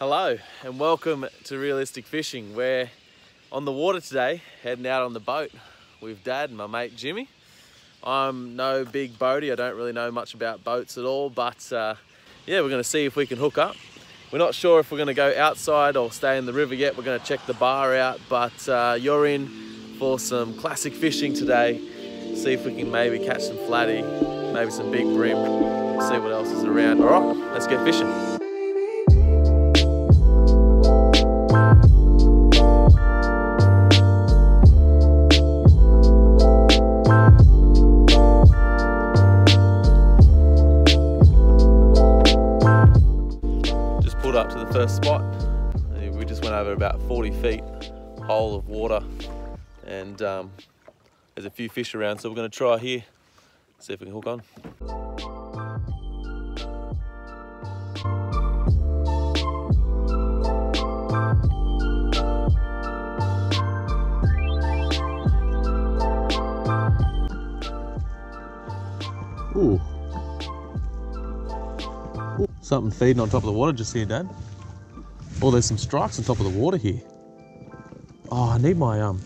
Hello and welcome to Reelistic Fishing. We're on the water today, heading out on the boat with Dad and my mate Jimmy. I'm no big boatie, I don't really know much about boats at all, but uh, yeah, we're gonna see if we can hook up. We're not sure if we're gonna go outside or stay in the river yet. We're gonna check the bar out, but uh, you're in for some classic fishing today. See if we can maybe catch some flatty, maybe some big bream, see what else is around. All right, let's get fishing. Up to the first spot. We just went over about 40 feet hole of water and um, there's a few fish around so we're going to try here, see if we can hook on. Something feeding on top of the water just here, Dad. Oh, there's some strikes on top of the water here. Oh, I need my, um,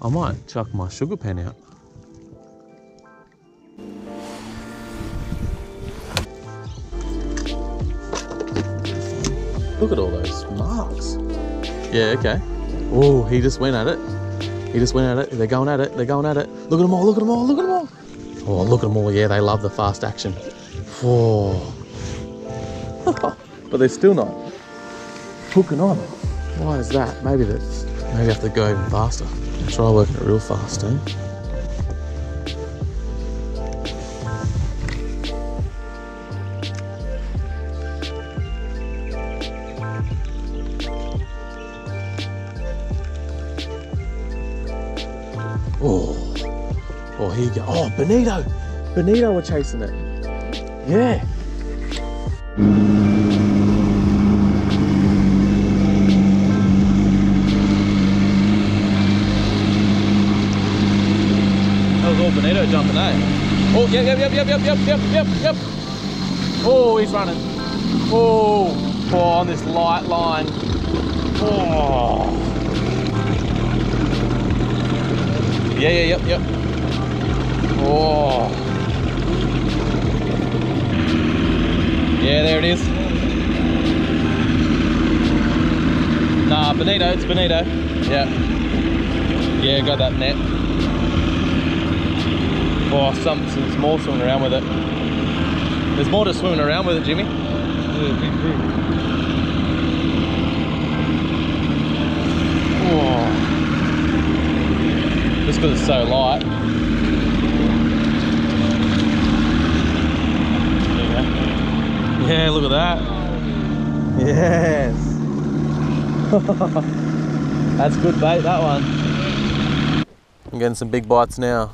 I might chuck my Sugapen out. Look at all those marks. Yeah, okay. Oh, he just went at it. He just went at it. They're going at it. They're going at it. Look at them all. Look at them all. Look at them all. Oh, look at them all. Yeah, they love the fast action. Oh. but they're still not hooking on. Why is that? Maybe that's maybe I have to go even faster. Try working it real fast, eh? Oh, oh, here you go. Oh, Bonito, Bonito are chasing it. Yeah. Bonito jumping, eh? Oh, yep, yep, yep, yep, yep, yep, yep, yep, yep. Oh, he's running. Oh, oh, on this light line. Oh. Yeah, yeah, yep, yep. Oh. Yeah, there it is. Nah, Bonito, it's Bonito. Yeah. Yeah, got that net. Oh, some, some more swimming around with it. There's more to swimming around with it, Jimmy. Oh. Just because it's so light. Yeah, look at that. Yes. That's good bait, that one. I'm getting some big bites now.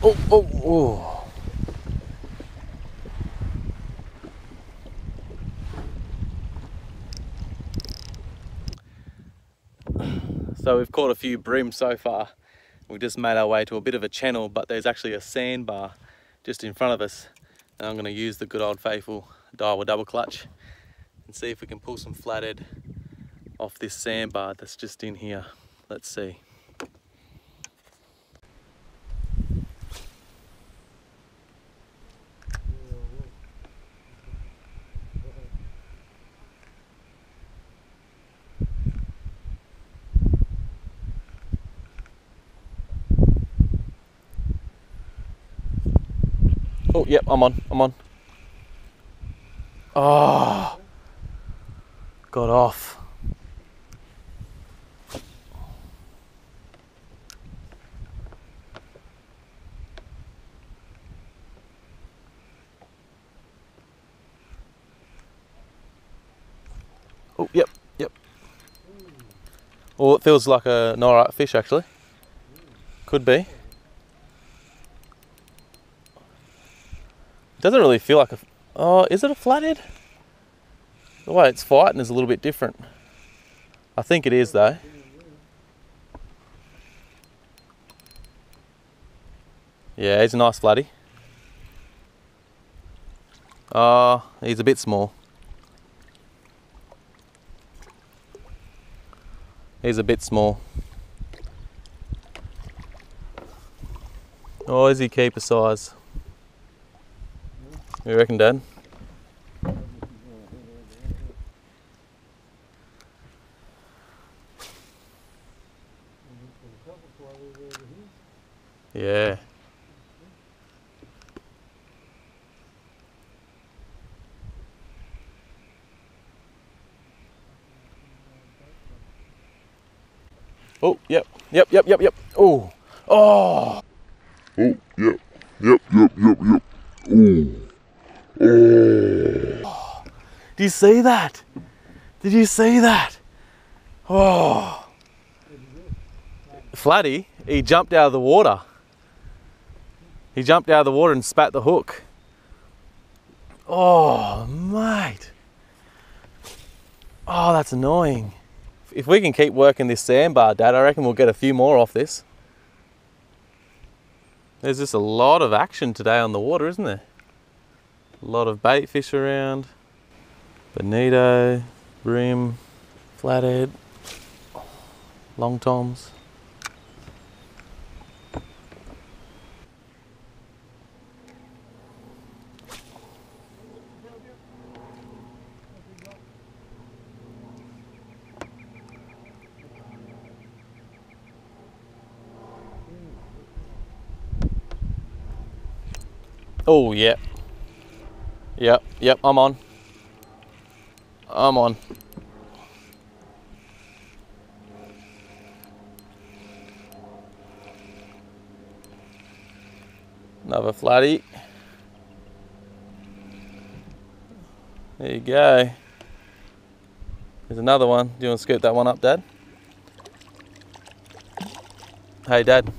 Oh, oh, oh. So we've caught a few bream so far. We've just made our way to a bit of a channel, but there's actually a sandbar just in front of us. And I'm gonna use the good old faithful Daiwa double clutch and see if we can pull some flathead off this sandbar that's just in here. Let's see. Oh, yep, I'm on, I'm on. Oh, got off. Oh, yep, yep. Oh, it feels like a, alright fish actually. Could be. Doesn't really feel like a... Oh, is it a flathead? The way it's fighting is a little bit different. I think it is though. Yeah, he's a nice flatty. Oh, ah, he's a bit small. He's a bit small. Oh, is he keeper size? You reckon, Dad? Yeah. Oh, yep, yep, yep, yep, yep. Oh, oh. Oh, yep, yep, yep, yep, yep. Ooh. Oh. Do you see that? Did you see that? Oh. Flatty, he jumped out of the water. He jumped out of the water and spat the hook. Oh, mate. Oh, that's annoying. If we can keep working this sandbar, Dad, I reckon we'll get a few more off this. There's just a lot of action today on the water, isn't there? A lot of bait fish around. Bonito, bream, flathead, long toms. Oh, yep. Yep, yep, I'm on. I'm on. Another flatty. There you go. There's another one. Do you want to scoop that one up, Dad? Hey, Dad.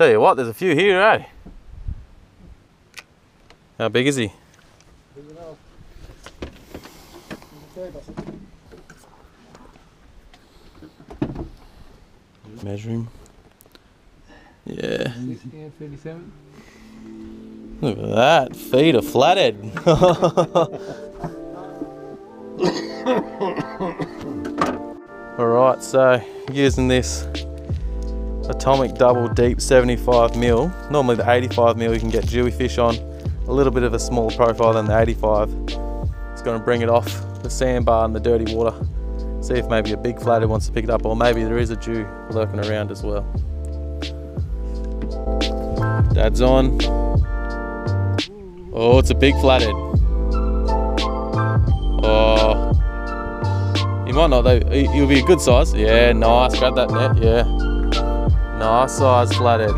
Tell you what, there's a few here, eh? How big is he? Measure him. Yeah. Yeah, 37. Look at that. Feed a flathead. Alright, so using this atomic double deep 75 mil. Normally the 85 mil you can get jewie fish on. A little bit of a smaller profile than the 85. It's going to bring it off the sandbar and the dirty water. See if maybe a big flathead wants to pick it up or maybe there is a jew lurking around as well. Dad's on. Oh, it's a big flathead. Oh. He might not though. He'll be a good size. Yeah, nice. Grab that net. Yeah. Nice size flathead.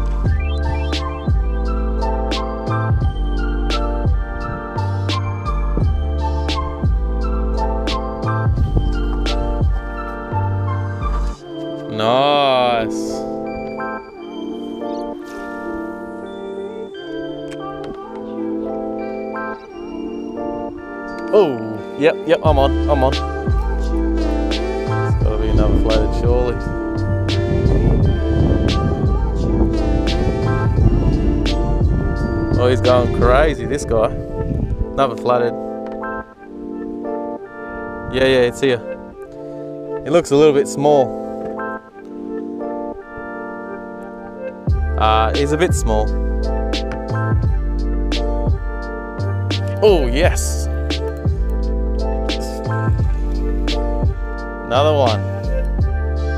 Nice. Oh, yep, yep, I'm on, I'm on. It's gotta be another flathead, surely. Oh, he's going crazy, this guy. Another flatty. Yeah, yeah, it's here. It looks a little bit small. Uh, he's a bit small. Oh, yes. Another one.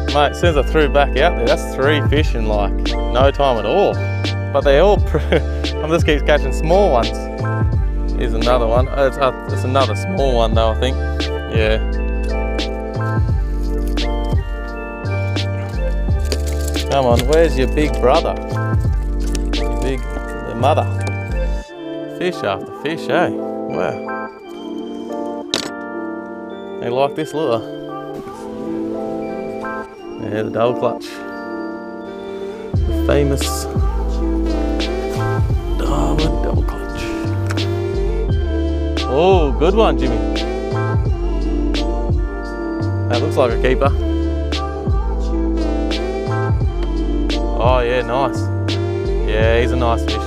Mate, as soon as I threw back out there, that's three fish in like no time at all. But they all, I'm just keeps catching small ones. Here's another one. Oh, it's, uh, it's another small one though, I think. Yeah. Come on, where's your big brother? Your big the mother. Fish after fish, eh? Wow. They like this lure. Yeah, the double clutch. The famous Double clutch. Oh, good one, Jimmy. That looks like a keeper. Oh yeah, nice. Yeah, he's a nice fish.